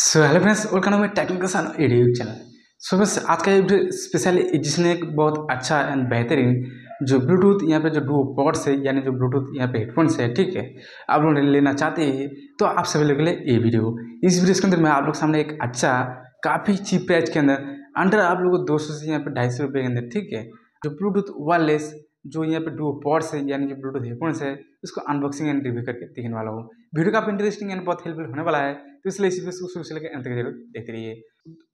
So hello friends to my technical sun YouTube channel so बस आज का video specially जिसने एक बहुत अच्छा एंड बेहतरीन जो ब्लूटूथ यहाँ पे जो डू पॉड्स है, यानी जो ब्लूटूथ यहाँ पे हेडफोन्स है, ठीक है? आप लोग लेना चाहते हैं तो आप सभी लोग के लिए ये वीडियो इस वीडियो के अंदर मैं आप लोग सामने एक अच्छा काफ़ी चीप प्राइस के अंदर, अंडर आप लोगों को दो सौ से यहाँ पे ढाई सौ रुपये के अंदर, ठीक है? जो ब्लूटूथ वायरलेस जो यहाँ पे डू पॉड्स है, यानी जो ब्लूटूथ हेडफोन्स है, उसको अनबॉक्सिंग एंड रिव्यू करके दिखने वाला हूँ। वीडियो काफ़ी इंटरेस्टिंग एंड बहुत हेल्पफुल होने वाला है तो इसलिए इसी वीडियो को शुरू से लेकर अंत तक ज़रूर देखते रहिए।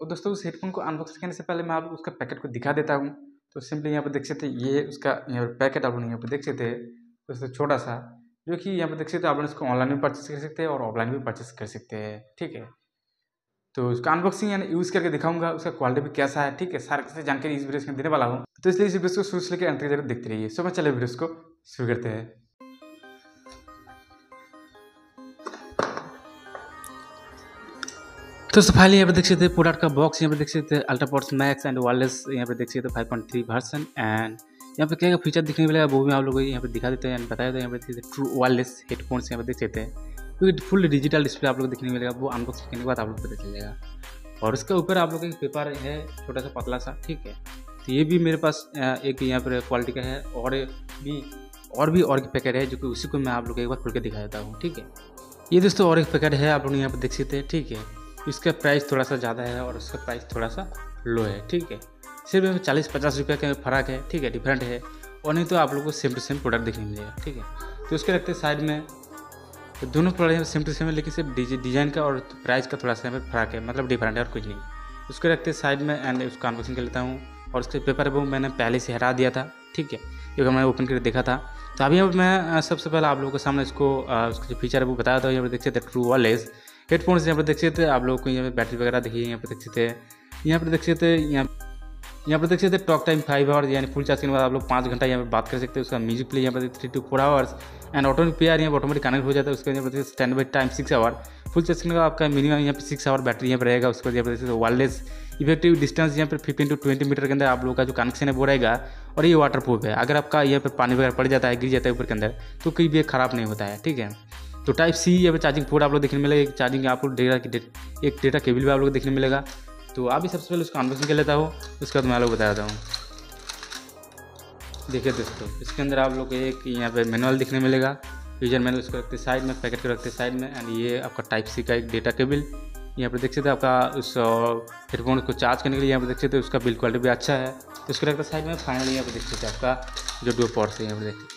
और दोस्तों, उस हेडफोन को अनबॉक्स करने से पहले मैं आपको उसका पैकेट को दिखा देता हूँ। तो सिंपली यहाँ पर देख सकते ये उसका यहाँ पर पैकेट आप लोग यहाँ पर देख सकते हैं। दोस्तों, छोटा सा, जो कि यहाँ पर देख सकते हैं, आप लोग इसको ऑनलाइन भी परचेस कर सकते हैं और ऑफलाइन भी परचेस कर सकते हैं। ठीक है? तो उसका अनबॉक्सिंग यानी यूज़ करके दिखाऊँगा, उसका क्वालिटी भी कैसा है, ठीक है? सारे कैसे जानकारी इस वीडियो में देने वाला हूँ। तो इसलिए इस वीडियो को शुरू से लेकर अंत ज़रूर देखते रहिए। सो मैं चले वीडियो को शुरू करते हैं। तो फाइनली यहाँ पे देख सकते हैं प्रोडक्ट का बॉक्स यहाँ पे देख सकते हैं अल्ट्रापोर्ट्स मैक्स एंड वायरलेस यहाँ पे देख सकते हैं five point three version and यहाँ पे क्या क्या फीचर दिखने मिलेगा वो भी आप लोगों को यहाँ पे दिखा देते हैं, बताया देते हैं यहाँ पे देख सकते ट्रू वायरलेस हेडफोन्स यहाँ पे देख सकते हैं। क्योंकि फुल डिजिटल डिस्प्ले आप लोग देखने मिलेगा, वो अनबॉक्स करने के बाद आप लोग पता चलेगा। और उसके ऊपर आप लोग का एक पेपर है छोटा सा पतला सा, ठीक है? तो ये भी मेरे पास एक यहाँ पर क्वालिटी का है और भी और भी और पैकेट है जो कि उसी को मैं आप लोग को एक बार खुल के दिखा देता हूँ, ठीक है? ये दोस्तों और एक पैकेट है, आप लोग यहाँ पर देख सकते हैं, ठीक है? इसका प्राइस थोड़ा सा ज़्यादा है और उसका प्राइस थोड़ा सा लो है, ठीक है? सिर्फ़ चालीस पचास रुपये का फ़र्क है, ठीक है? डिफरेंट है। और नहीं तो आप लोग को सेम टू सेम प्रोडक्ट देखने मिलेगा, ठीक है? तो उसके रखते साइड में तो दोनों प्रोडक्ट सेम टू सेम है, लेकिन सिर्फ़ डिज़ाइन का और प्राइस का थोड़ा सा यहाँ पर फ़र्क है मतलब डिफरेंट है और कुछ नहीं। उसके रखते साइड में एंड उसका अनबॉक्सिंग कर लेता हूँ और उसके पेपर वो मैंने पहले से हटा दिया था, ठीक है? क्योंकि मैंने ओपन करके देखा था। तो अभी अब मैं सबसे पहले आप लोगों के सामने इसको उसका जो फीचर है वो बताया था, यहाँ पर देख सकते ट्रू वालेस हेडफोन्स यहाँ पर देख सकते आप लोग को यहाँ पर बैटरी वगैरह देखिए यहाँ पर देख सकते हैं यहाँ पर देख सकते यहाँ यहाँ पर देख सकते हैं टॉक टाइम फाइव आवर्स यानी फुल चार्ज के बाद आप लोग पाँच घंटा यहाँ पर बात कर सकते हैं उसका म्यूज़िक प्ले यहाँ पर three to four hours and automatic पे यहाँ पर ऑटोमेटिक कनेक्ट हो जाता है उसके यहाँ पर standby time six hour full charge करने का आपका मिनिमम यहाँ पर सिक्स आवर बैटरी यहाँ पर रहेगा उसके बाद यहाँ पर वायरलेस इफ़ेक्टिव डिस्टेंस यहाँ पर फिफ्टीन टू ट्वेंटी मीटर के अंदर आप लोग का जो कनेक्शन है वो रहेगा और ये वाटर प्रूफ है अगर आपका यहाँ पर पानी वगैरह पड़ जाता है गिर जाता है ऊपर के अंदर तो कहीं भी ख़राब नहीं होता है ठीक है तो टाइप सी यहाँ पर चार्जिंग पोर्ट आप लोग देखने मिलेगा एक चार्जिंग आपको डेटा एक डेटा केबल भी आप लोग देखने मिलेगा तो आप भी सबसे पहले उसको अनबॉक्सिंग कर लेता हो, उसके बाद मैं लोग बता देता हूँ। देखिए दोस्तों, इसके अंदर आप लोग एक यहाँ पे मैनुअल दिखने मिलेगा। यूज़र मैनुअल उसको रखते साइड में पैकेट को रखते साइड में एंड ये आपका टाइप सी का एक डेटा केबल यहाँ पर देख सकते हैं आपका उस हेडफोन को चार्ज करने के लिए यहाँ पर देख सकते हैं, उसका बिल क्वालिटी भी अच्छा है। उसको रखते साइड में फाइनली यहाँ पर देख सकते हैं आपका जो डो पॉट्स है, यहाँ पर देख सकते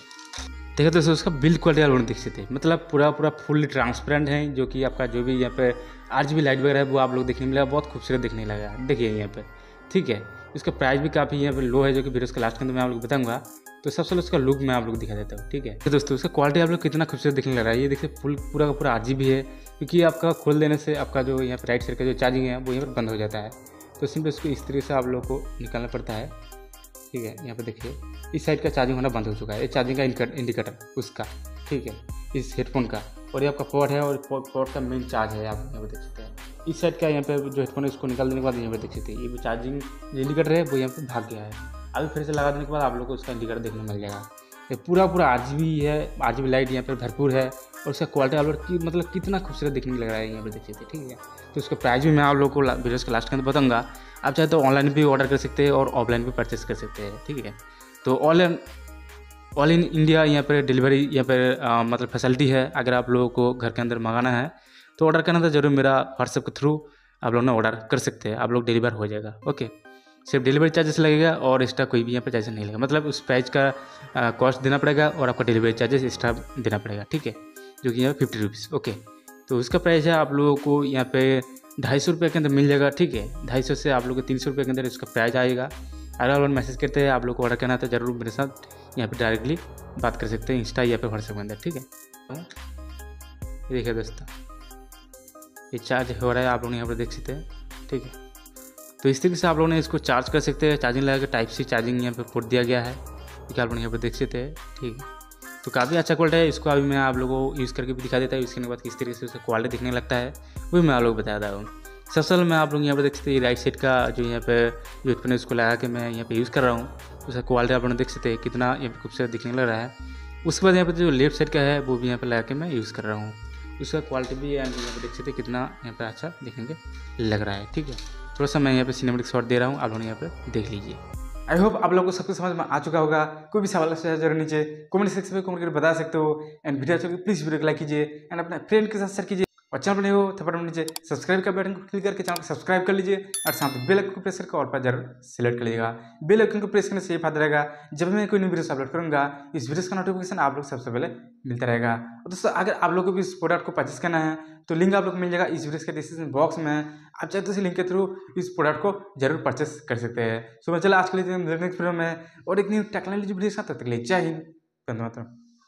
देखो दोस्तों उसका बिल्ड क्वालिटी आप लोग देख सकते हैं मतलब पूरा पूरा फुल ट्रांसपेरेंट है, जो कि आपका जो भी यहाँ पे आर जी लाइट वगैरह है, वो आप लोग देखने मिलेगा बहुत खूबसूरत दिखने लगा। देखिए यहाँ पे, ठीक है? इसका प्राइस भी काफ़ी यहाँ पे लो है, जो कि वीडियो के लास्ट के अंदर मैं आप लोग बताऊँगा। तो सबसे पहले उसका लुक मैं आप लोग दिखा देता हूँ, ठीक है? तो दोस्तों, उसका क्वालिटी आप लोग कितना खूबसूरत दिखने लग रहा है। ये देखिए, फुल पूरा का पूरा आर है क्योंकि आपका खोल देने से आपका जो यहाँ पर राइट साइड का जो चार्जिंग है, वो यहाँ पर बंद हो जाता है। तो सिंपल उसको इस तरीके से आप लोग को निकालना पड़ता है। ठीक है, यहाँ पे देखिए, इस साइड का चार्जिंग होना बंद हो चुका है। ये चार्जिंग का इंडिकेटर उसका, ठीक है, इस हेडफोन का। और ये आपका पोर्ट है और पोर्ट का मेन चार्ज है, आप यहाँ पर देख सकते हैं। इस साइड का यहाँ पे जो हेडफोन है उसको निकाल देने के बाद यहाँ पे देख सकते हैं, ये चार्जिंग इंडिकेटर है, वो यहाँ पे भाग गया है। अभी फिर से लगा देने के बाद आप लोग को उसका इंडिकेटर देखने मिल जाएगा। ये पूरा पूरा आर है आर लाइट यहाँ पर भरपूर है और उसका क्वालिटी आप लोग की मतलब कितना खूबसूरत देखने लग रहा है यहाँ पर देख सकते ठीक है। तो उसका प्राइस भी मैं आप लोग को वीडियोज़ के लास्ट के अंदर बताऊँगा। आप चाहे तो ऑनलाइन भी ऑर्डर कर सकते हैं और ऑफलाइन भी परचेस कर सकते हैं, ठीक है। तो ऑनलाइन ऑल इन इंडिया यहाँ पर डिलीवरी यहाँ पर मतलब फैसिलिटी है, अगर आप लोगों को घर के अंदर मंगाना है तो ऑर्डर करना तो ज़रूर मेरा व्हाट्सएप के थ्रू आप लोग ना ऑर्डर कर सकते हैं, आप लोग डिलीवर हो जाएगा ओके सिर्फ़ डिलीवरी चार्जेस लगेगा और एक्स्ट्रा कोई भी यहाँ पर चार्जेस नहीं लगेगा। मतलब उस प्राइस का कॉस्ट देना पड़ेगा और आपका डिलीवरी चार्जेस एक्स्ट्रा देना पड़ेगा, ठीक है? जो कि यहाँ पर फिफ्टी रुपीज़ ओके तो उसका प्राइस है आप लोगों को यहाँ पे ढाई सौ रुपये के अंदर मिल जाएगा, ठीक है? ढाई सौ से आप लोग को तीन सौ रुपये के अंदर इसका प्राइस आएगा। अगर आप मैसेज करते हैं, आप लोग को ऑर्डर करना है तो ज़रूर मेरे साथ यहाँ पे डायरेक्टली बात कर सकते हैं इंस्टा या फिर व्हाट्सएप के अंदर, ठीक है? देखिए दोस्तों, ये चार्ज हो रहा है, आप लोग यहाँ पर देख सकते हैं, ठीक है? तो इस तरीके से आप लोग ने इसको चार्ज कर सकते हैं चार्जिंग लगा के टाइप सी चार्जिंग यहाँ पे पोर्ट दिया गया है ठीक है आप लोग यहाँ पर देख सकते हैं ठीक है तो काफ़ी अच्छा क्वालिटी है इसको अभी मैं आप लोगों को यूज़ करके भी दिखा देता हूँ इसके बाद किस तरीके से उसका क्वालिटी दिखने लगता है वो मैं आप लोग बता रहा हूँ सबसे पहले मैं आप लोग यहाँ पर देख सकते हैं राइट साइड का जो यहाँ पे हेडफोन है उसको लगा के मैं यहाँ पे यूज़ कर रहा हूँ उसका क्वालिटी आप लोग देख सकते हैं कितना यहाँ पे खूबसूरत दिखने लग रहा है उसके बाद यहाँ पर जो लेफ़्ट साइड का है वो भी यहाँ पर लगा के मैं यूज़ कर रहा हूँ उसका क्वालिटी भी यहाँ पर देख सकते कितना यहाँ पर अच्छा देखने के लग रहा है ठीक है थोड़ा सा मैं यहाँ पे सिनेमेटिक शॉट दे रहा हूँ, आप लोग यहाँ पे देख लीजिए। आई होप आप लोगों को सब कुछ समझ में आ चुका होगा। कोई भी सवाल ज़रूर नीचे कमेंट सेक्शन में कमेंट करके बता सकते हो। एंड वीडियो अच्छा प्लीज़ वीडियो को लाइक कीजिए। एंड अपने फ्रेंड के साथ शेयर कीजिए। और चैनल नहीं हो तो फटाफट नीचे सब्सक्राइब का बटन को क्लिक करके चैनल को सब्सक्राइब कर लीजिए और साथ में बेल आइकन को प्रेस करके और पर ज़रूर सिलेक्ट कर लीजिएगा। बेल आइकन को प्रेस करने से ये फ़ायदा रहेगा, जब मैं कोई न्यू वीडियो अपलोड करूँगा, इस वीडियो का नोटिफिकेशन आप लोग सबसे पहले मिलता रहेगा। और दोस्तों, अगर आप लोग को भी इस प्रोडक्ट को परचेस करना है तो लिंक आप लोग मिल जाएगा इस वीडियो के डिस्क्रिप्शन बॉक्स में। आप चाहे तो इस लिंक के थ्रू इस प्रोडक्ट को ज़रूर परचेस कर सकते हैं। सो मैं चला आज के लिए नेक्स्ट वीडियो में और एक न्यू टेक्नोलॉजी वीडियो के साथ तक जय हिंद मातरम।